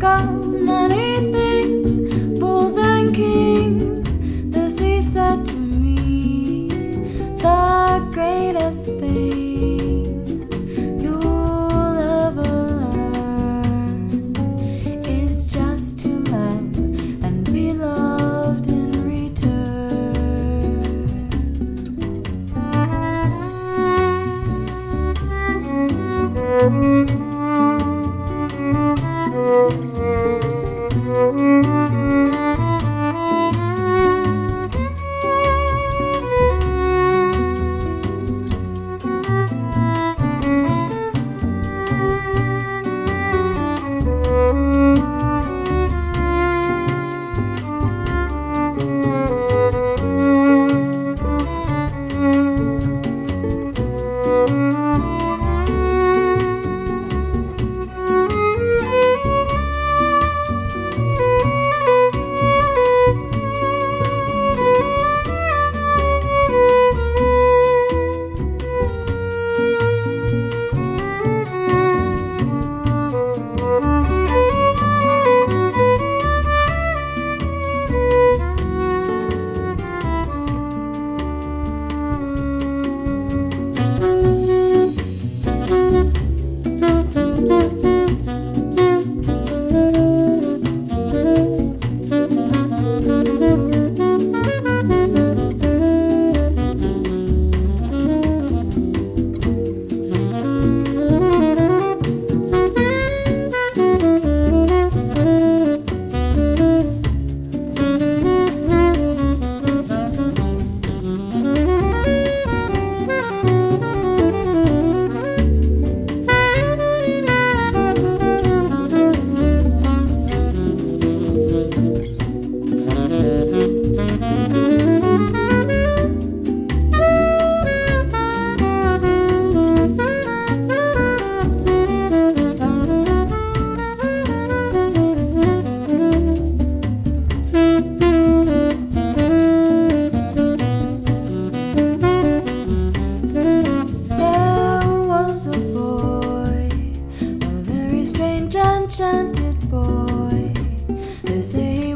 as we Say